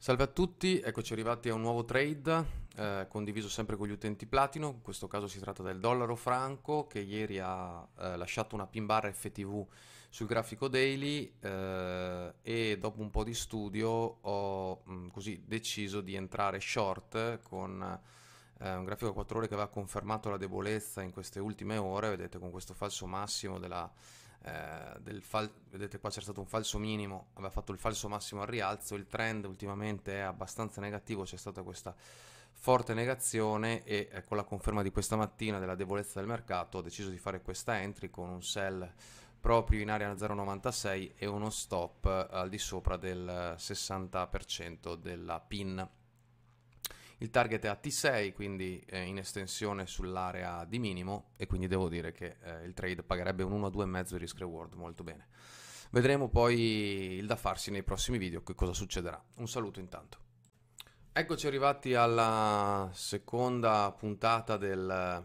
Salve a tutti, eccoci arrivati a un nuovo trade eh, condiviso sempre con gli utenti Platino, in questo caso si tratta del dollaro franco che ieri ha eh, lasciato una pin bar FTV sul grafico daily eh, e dopo un po' di studio ho mh, mm, così deciso di entrare short con eh, un grafico a 4 ore che aveva confermato la debolezza in queste ultime ore, vedete con questo falso massimo della eh, fal- vedete qua c'è stato un falso minimo, aveva fatto il falso massimo al rialzo, il trend ultimamente è abbastanza negativo, c'è stata questa forte negazione e eh, con la conferma di questa mattina della debolezza del mercato ho deciso di fare questa entry con un sell proprio in area 0,96 e uno stop al di sopra del 60% della pin. Il target è a T6, quindi eh, in estensione sull'area di minimo e quindi devo dire che eh, il trade pagherebbe un 1-2,5 di risk reward molto bene. Vedremo poi il da farsi nei prossimi video che cosa succederà. Un saluto intanto. Eccoci arrivati alla seconda puntata del,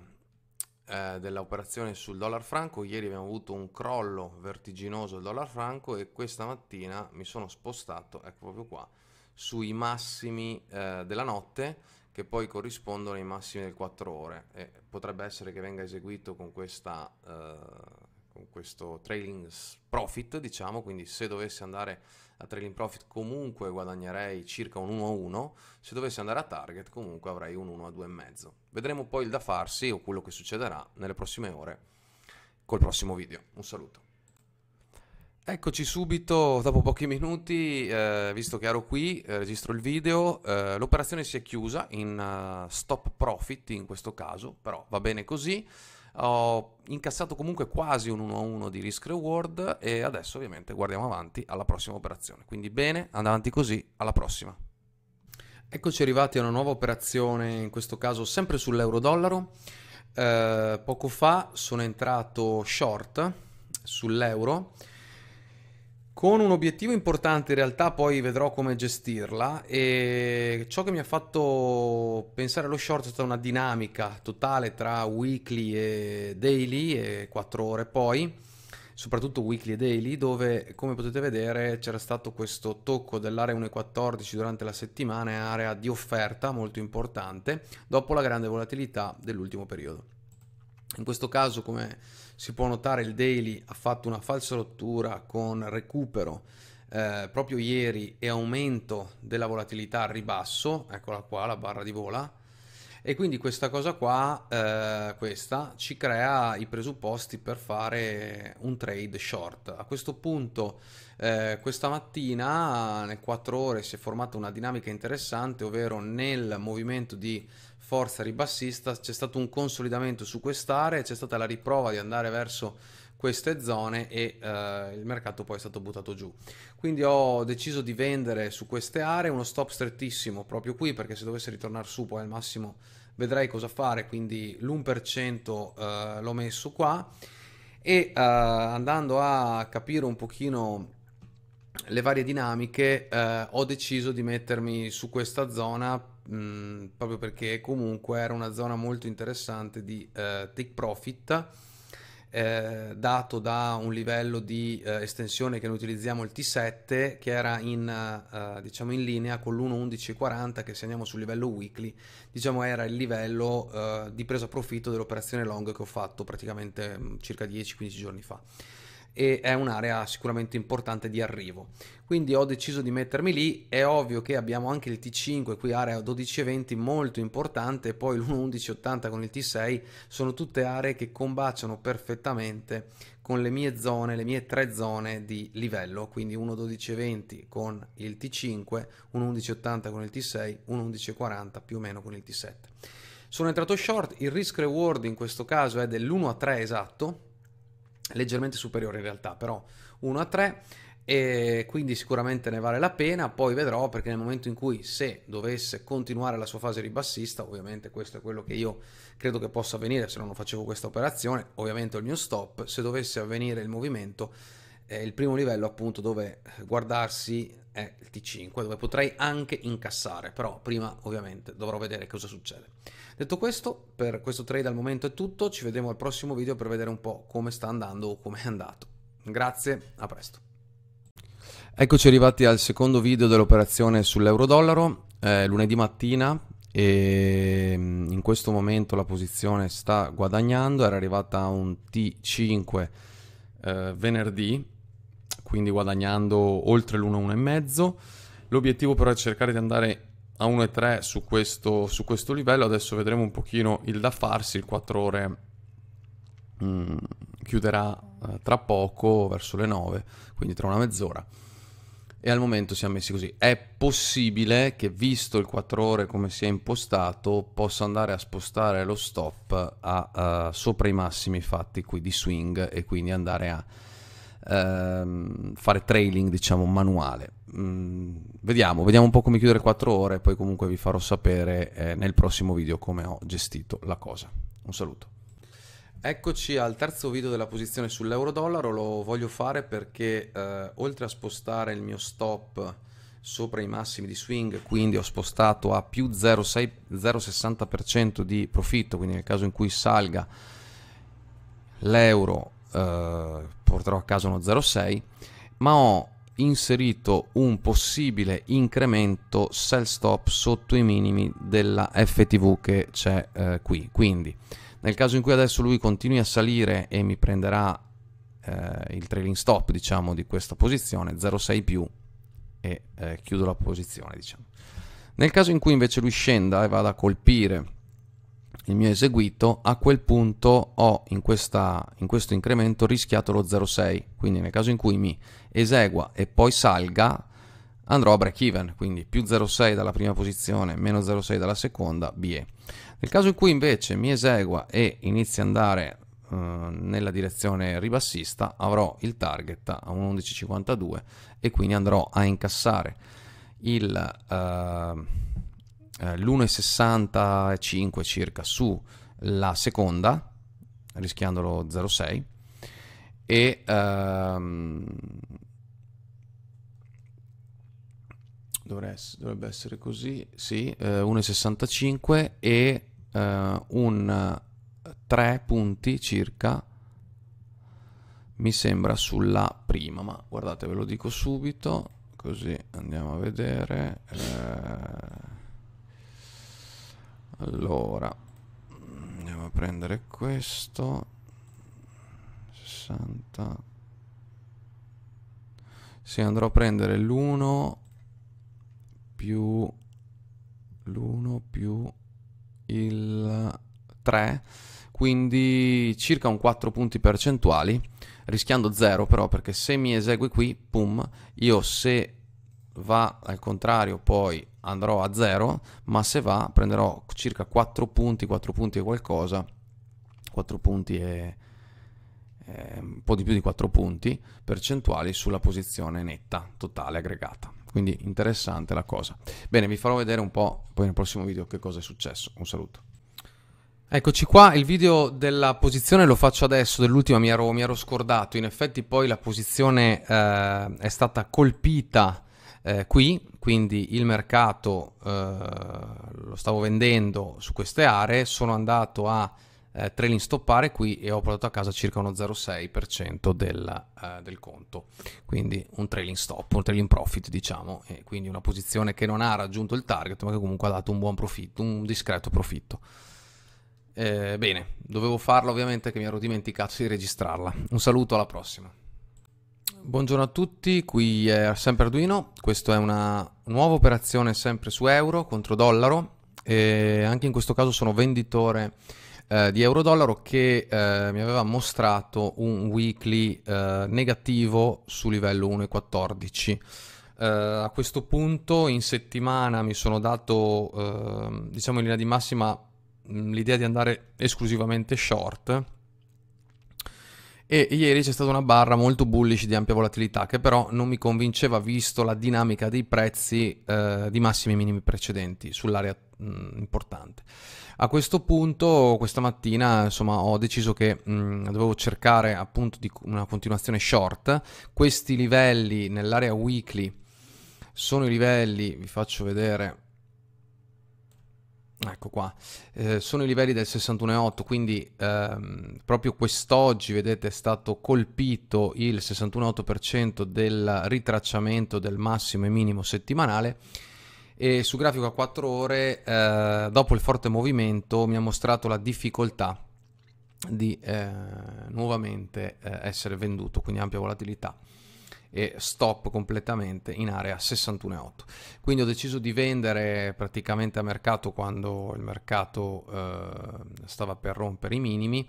eh, dell'operazione sul dollar franco. Ieri abbiamo avuto un crollo vertiginoso del dollar franco e questa mattina mi sono spostato, ecco proprio qua, sui massimi eh, della notte che poi corrispondono ai massimi del 4 ore. E potrebbe essere che venga eseguito con, questa, eh, con questo trailing profit diciamo. Quindi se dovessi andare a trailing profit comunque guadagnerei circa un 1 a 1 se dovessi andare a target comunque avrei un 1 a 2,5 vedremo poi il da farsi o quello che succederà nelle prossime ore col prossimo video. Un saluto Eccoci subito, dopo pochi minuti, eh, visto che ero qui, eh, registro il video, eh, l'operazione si è chiusa in uh, stop profit in questo caso, però va bene così, ho incassato comunque quasi un 1-1 di risk reward e adesso ovviamente guardiamo avanti alla prossima operazione, quindi bene, andando avanti così, alla prossima. Eccoci arrivati a una nuova operazione, in questo caso sempre sull'euro-dollaro, eh, poco fa sono entrato short sull'euro, con un obiettivo importante in realtà poi vedrò come gestirla e ciò che mi ha fatto pensare allo short è stata una dinamica totale tra weekly e daily e 4 ore poi soprattutto weekly e daily dove come potete vedere c'era stato questo tocco dell'area 1.14 durante la settimana area di offerta molto importante dopo la grande volatilità dell'ultimo periodo. In questo caso come si può notare il daily ha fatto una falsa rottura con recupero eh, proprio ieri e aumento della volatilità al ribasso, eccola qua la barra di vola, e quindi questa cosa qua, eh, questa, ci crea i presupposti per fare un trade short. A questo punto, eh, questa mattina, nelle 4 ore, si è formata una dinamica interessante, ovvero nel movimento di forza ribassista c'è stato un consolidamento su quest'area, c'è stata la riprova di andare verso queste zone e eh, il mercato poi è stato buttato giù. Quindi ho deciso di vendere su queste aree uno stop strettissimo proprio qui perché se dovesse ritornare su poi al massimo vedrei cosa fare, quindi l'1% eh, l'ho messo qua e eh, andando a capire un pochino le varie dinamiche eh, ho deciso di mettermi su questa zona mm, proprio perché comunque era una zona molto interessante di eh, take profit eh, dato da un livello di eh, estensione che noi utilizziamo il T7 che era in, eh, diciamo in linea con l'1.1140 che se andiamo sul livello weekly diciamo era il livello eh, di presa profitto dell'operazione long che ho fatto praticamente mh, circa 10-15 giorni fa e è un'area sicuramente importante di arrivo. Quindi ho deciso di mettermi lì, è ovvio che abbiamo anche il T5, qui area 12,20 molto importante, poi l'11,80 con il T6, sono tutte aree che combaciano perfettamente con le mie zone, le mie tre zone di livello, quindi 1,12,20 con il T5, 1,11,80 con il T6, 1,11,40 più o meno con il T7. Sono entrato short, il risk reward in questo caso è dell'1 a 3 esatto, leggermente superiore in realtà, però 1 a 3 e quindi sicuramente ne vale la pena, poi vedrò perché nel momento in cui se dovesse continuare la sua fase ribassista, ovviamente questo è quello che io credo che possa avvenire se non facevo questa operazione, ovviamente ho il mio stop, se dovesse avvenire il movimento eh, il primo livello appunto dove guardarsi è il T5 dove potrei anche incassare però prima ovviamente dovrò vedere cosa succede. Detto questo per questo trade al momento è tutto ci vediamo al prossimo video per vedere un po' come sta andando o come è andato. Grazie a presto. Eccoci arrivati al secondo video dell'operazione sull'euro-dollaro, eh, lunedì mattina e mm, in questo momento la posizione sta guadagnando, era arrivata a un T5 eh, venerdì, quindi guadagnando oltre l'1,1,5. L'obiettivo però è cercare di andare a 1,3 su questo, su questo livello, adesso vedremo un pochino il da farsi, il 4 ore mm, chiuderà eh, tra poco, verso le 9, quindi tra una mezz'ora e al momento siamo messi così. È possibile che, visto il 4 ore come si è impostato, possa andare a spostare lo stop a, a sopra i massimi fatti qui di swing e quindi andare a ehm, fare trailing, diciamo, manuale. Mm, vediamo, vediamo un po' come chiudere 4 ore, poi comunque vi farò sapere eh, nel prossimo video come ho gestito la cosa. Un saluto. Eccoci al terzo video della posizione sull'euro-dollaro, lo voglio fare perché eh, oltre a spostare il mio stop sopra i massimi di swing, quindi ho spostato a più 0,60% di profitto, quindi nel caso in cui salga l'euro eh, porterò a casa uno 0,6, ma ho inserito un possibile incremento sell stop sotto i minimi della FTV che c'è eh, qui, quindi nel caso in cui adesso lui continui a salire e mi prenderà eh, il trailing stop, diciamo, di questa posizione, 0,6 più e eh, chiudo la posizione, diciamo. Nel caso in cui invece lui scenda e vada a colpire il mio eseguito, a quel punto ho in, questa, in questo incremento rischiato lo 0,6, quindi nel caso in cui mi esegua e poi salga, andrò a break even, quindi più 0,6 dalla prima posizione, meno 0,6 dalla seconda, BE. Nel caso in cui invece mi esegua e inizi ad andare uh, nella direzione ribassista, avrò il target a 1.1152 e quindi andrò a incassare il, uh, l'1,65 circa sulla seconda, rischiandolo 0,6 e uh, dovrebbe essere così, sì, eh, 1,65 e uh, un 3 punti circa mi sembra sulla prima ma guardate ve lo dico subito così andiamo a vedere eh, allora andiamo a prendere questo. 60 sì andrò a prendere l'1 più l'1 più il 3, quindi circa un 4 punti percentuali, rischiando 0 però perché se mi esegui qui, pum, io se va al contrario poi andrò a 0, ma se va prenderò circa 4 punti, 4 punti e qualcosa, 4 punti e un po' di più di 4 punti percentuali sulla posizione netta, totale, aggregata. Quindi interessante la cosa. Bene, vi farò vedere un po' poi nel prossimo video che cosa è successo. Un saluto. Eccoci qua, il video della posizione lo faccio adesso, dell'ultima mi, mi, ero scordato, in effetti poi la posizione eh, è stata colpita eh, qui, quindi il mercato eh, lo stavo vendendo su queste aree, sono andato a eh, trailing stoppare qui e ho portato a casa circa uno 0,6% del, eh, del conto. Quindi un trailing stop, un trailing profit diciamo e quindi una posizione che non ha raggiunto il target ma che comunque ha dato un buon profitto, un discreto profitto. Eh, bene, dovevo farlo ovviamente che mi ero dimenticato di registrarla. Un saluto alla prossima Buongiorno a tutti, qui è sempre Arduino, questa è una nuova operazione sempre su euro contro dollaro e anche in questo caso sono venditore eh, di euro-dollaro che eh, mi aveva mostrato un weekly eh, negativo su livello 1,14. Eh, a questo punto in settimana mi sono dato, ehm, diciamo in linea di massima, l'idea di andare esclusivamente short. E ieri c'è stata una barra molto bullish di ampia volatilità che però non mi convinceva visto la dinamica dei prezzi eh, di massimi e minimi precedenti sull'area mh, importante. A questo punto, questa mattina, insomma, ho deciso che mh, dovevo cercare appunto di una continuazione short. Questi livelli nell'area weekly sono i livelli, vi faccio vedere. Ecco qua, eh, sono i livelli del 61,8, quindi ehm, proprio quest'oggi, vedete, è stato colpito il 61,8% del ritracciamento del massimo e minimo settimanale e su grafico a 4 ore, eh, dopo il forte movimento, mi ha mostrato la difficoltà di eh, nuovamente eh, essere venduto, quindi ampia volatilità e stop completamente in area 61,8 quindi ho deciso di vendere praticamente a mercato quando il mercato eh, stava per rompere i minimi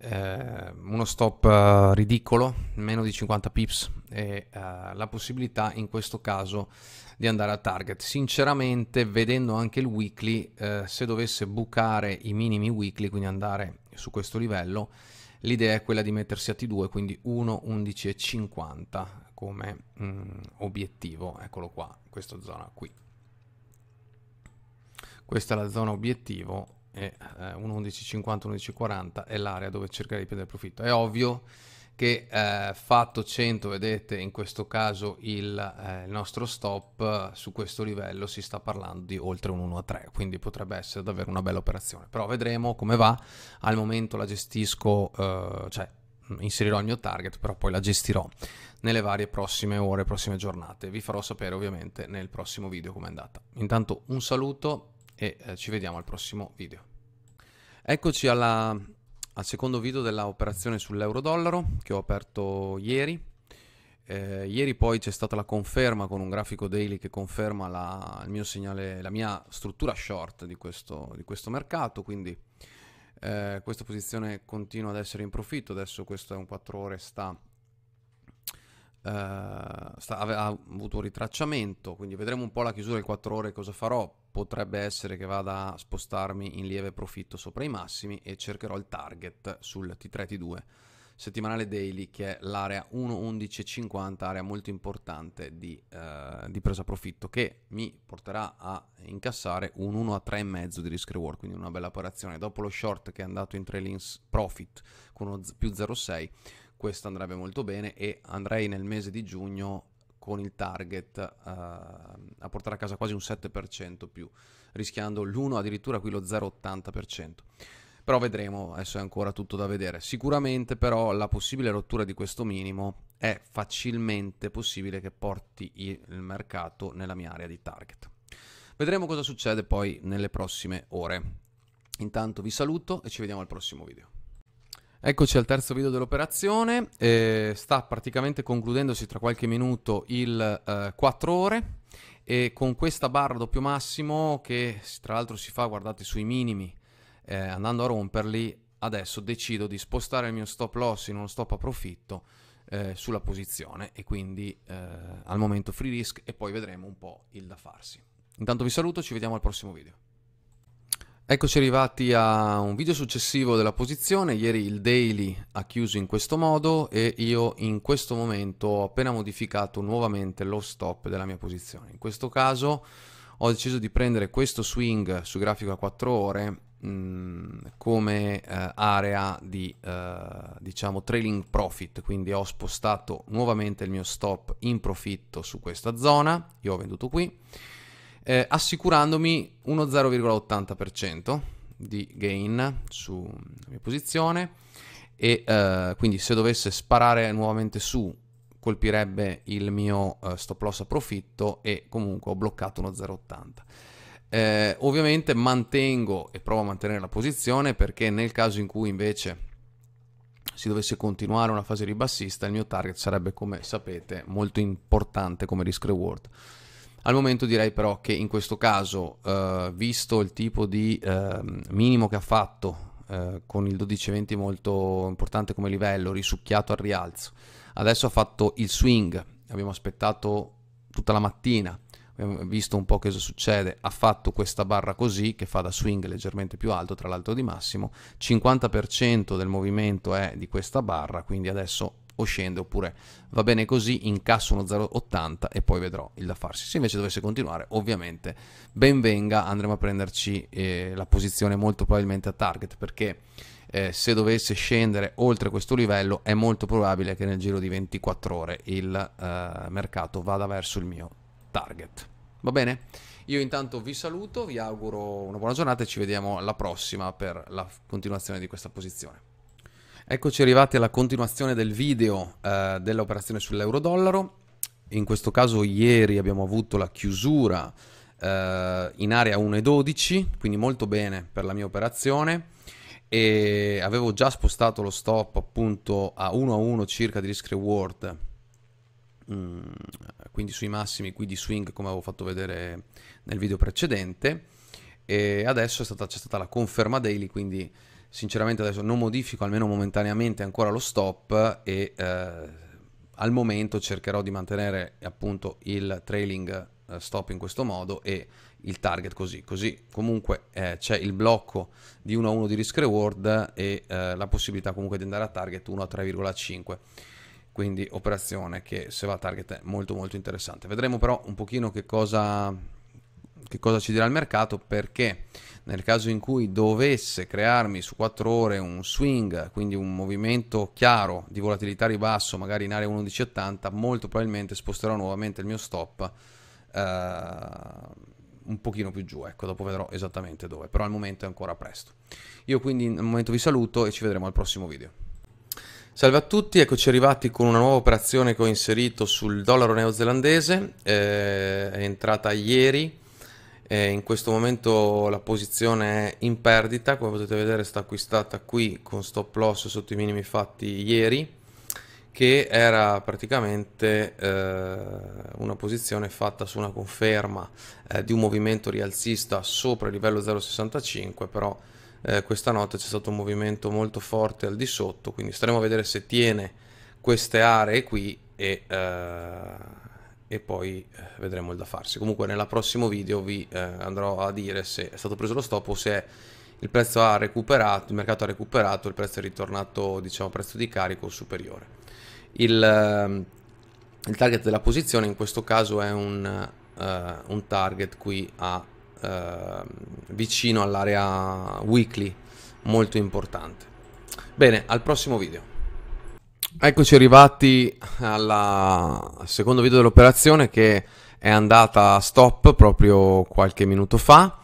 eh, uno stop uh, ridicolo meno di 50 pips e uh, la possibilità in questo caso di andare a target. Sinceramente vedendo anche il weekly uh, se dovesse bucare i minimi weekly quindi andare su questo livello L'idea è quella di mettersi a T2, quindi 1, 11 e 50 come mm, obiettivo. Eccolo qua, questa zona qui. Questa è la zona obiettivo e eh, 1, 11, 50, 11, 40 è l'area dove cercare di prendere profitto. È ovvio che eh, fatto 100, vedete in questo caso il, eh, il, nostro stop su questo livello si sta parlando di oltre un 1 a 3, quindi potrebbe essere davvero una bella operazione. Però vedremo come va, al momento la gestisco, eh, cioè inserirò il mio target, però poi la gestirò nelle varie prossime ore, prossime giornate. Vi farò sapere ovviamente nel prossimo video come è andata. Intanto un saluto e eh, ci vediamo al prossimo video. Eccoci alla al secondo video dell'operazione sull'euro-dollaro che ho aperto ieri. Eh, ieri poi c'è stata la conferma con un grafico daily che conferma la, il mio segnale, la mia struttura short di questo, di questo mercato, quindi eh, questa posizione continua ad essere in profitto, adesso questo è un 4 ore, sta Uh, sta, avuto un ritracciamento, quindi vedremo un po' la chiusura del 4 ore cosa farò. Potrebbe essere che vada a spostarmi in lieve profitto sopra i massimi e cercherò il target sul T3T2 settimanale daily che è l'area 1.1150, area molto importante di, uh, di, presa profitto che mi porterà a incassare un 1 a 3,5 di risk reward, quindi una bella operazione. Dopo lo short che è andato in trailing profit con uno più 0,6 questo andrebbe molto bene e andrei nel mese di giugno con il target uh, a portare a casa quasi un 7% più, rischiando l'1 addirittura qui lo 0,80%. Però vedremo, adesso è ancora tutto da vedere. Sicuramente però la possibile rottura di questo minimo è facilmente possibile che porti il mercato nella mia area di target. Vedremo cosa succede poi nelle prossime ore. Intanto vi saluto e ci vediamo al prossimo video. Eccoci al terzo video dell'operazione, eh, sta praticamente concludendosi tra qualche minuto il eh, 4 ore e con questa barra doppio massimo che tra l'altro si fa, guardate, sui minimi eh, andando a romperli, adesso decido di spostare il mio stop loss in uno stop a profitto eh, sulla posizione e quindi eh, al momento free risk e poi vedremo un po' il da farsi. Intanto vi saluto, ci vediamo al prossimo video. Eccoci arrivati a un video successivo della posizione, ieri il daily ha chiuso in questo modo e io in questo momento ho appena modificato nuovamente lo stop della mia posizione. In questo caso ho deciso di prendere questo swing su grafico a 4 ore mh, mm, come eh, area di eh, diciamo trailing profit, quindi ho spostato nuovamente il mio stop in profitto su questa zona, io ho venduto qui eh, assicurandomi uno 0,80% di gain sulla mia posizione e eh, quindi se dovesse sparare nuovamente su colpirebbe il mio uh, stop loss a profitto e comunque ho bloccato uno 0,80. Eh, ovviamente mantengo e provo a mantenere la posizione perché nel caso in cui invece si dovesse continuare una fase ribassista il mio target sarebbe come sapete molto importante come risk reward al momento direi però che in questo caso, eh, visto il tipo di eh, minimo che ha fatto, eh, con il 12-20 molto importante come livello, risucchiato al rialzo, adesso ha fatto il swing, abbiamo aspettato tutta la mattina, abbiamo visto un po' cosa succede, ha fatto questa barra così che fa da swing leggermente più alto tra l'alto di massimo, 50% del movimento è di questa barra, quindi adesso o scende oppure va bene così, incasso uno 0,80 e poi vedrò il da farsi. Se invece dovesse continuare, ovviamente ben venga, andremo a prenderci eh, la posizione molto probabilmente a target perché eh, se dovesse scendere oltre questo livello è molto probabile che nel giro di 24 ore il eh, mercato vada verso il mio target. Va bene? Io intanto vi saluto, vi auguro una buona giornata e ci vediamo alla prossima per la continuazione di questa posizione. Eccoci arrivati alla continuazione del video eh, dell'operazione sull'euro-dollaro. In questo caso ieri abbiamo avuto la chiusura eh, in area 1,12, quindi molto bene per la mia operazione e avevo già spostato lo stop appunto a 1 a 1 circa di risk reward mm, quindi sui massimi qui di swing come avevo fatto vedere nel video precedente e adesso c'è stata la conferma daily quindi sinceramente adesso non modifico almeno momentaneamente ancora lo stop e eh, al momento cercherò di mantenere appunto il trailing eh, stop in questo modo e il target così, così comunque eh, c'è il blocco di 1 a 1 di risk reward e eh, la possibilità comunque di andare a target 1 a 3,5 quindi operazione che se va a target è molto molto interessante. Vedremo però un pochino che cosa, che cosa ci dirà il mercato perché nel caso in cui dovesse crearmi su 4 ore un swing quindi un movimento chiaro di volatilità ribasso magari in area 11,80 molto probabilmente sposterò nuovamente il mio stop eh, un pochino più giù, ecco, dopo vedrò esattamente dove, però al momento è ancora presto. Io quindi al momento vi saluto e ci vedremo al prossimo video. Salve a tutti, eccoci arrivati con una nuova operazione che ho inserito sul dollaro neozelandese, eh, è entrata ieri, eh, in questo momento la posizione è in perdita, come potete vedere sta acquistata qui con stop loss sotto i minimi fatti ieri, che era praticamente eh, una posizione fatta su una conferma eh, di un movimento rialzista sopra il livello 0,65 però eh, questa notte c'è stato un movimento molto forte al di sotto quindi staremo a vedere se tiene queste aree qui e, eh, e poi eh, vedremo il da farsi. Comunque nel prossimo video vi eh, andrò a dire se è stato preso lo stop o se il prezzo ha recuperato il mercato ha recuperato il prezzo è ritornato diciamo prezzo di carico superiore. Il, ehm, il target della posizione in questo caso è un, uh, un target qui a, uh, vicino all'area weekly molto importante. Bene al prossimo video eccoci arrivati al secondo video dell'operazione che è andata a stop proprio qualche minuto fa.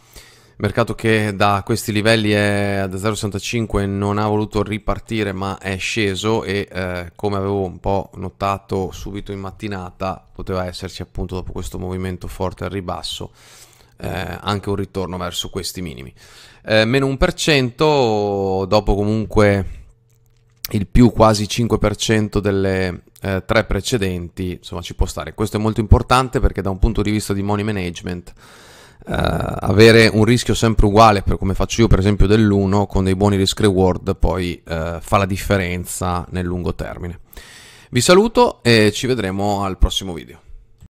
Mercato che da questi livelli è ad 0,65 non ha voluto ripartire ma è sceso e eh, come avevo un po' notato subito in mattinata poteva esserci appunto dopo questo movimento forte al ribasso eh, anche un ritorno verso questi minimi. Eh, meno 1% dopo comunque il più quasi 5% delle eh, tre precedenti insomma ci può stare questo è molto importante perché da un punto di vista di money management Uh, avere un rischio sempre uguale, per come faccio io per esempio dell'1, con dei buoni risk reward, poi uh, fa la differenza nel lungo termine. Vi saluto e ci vedremo al prossimo video.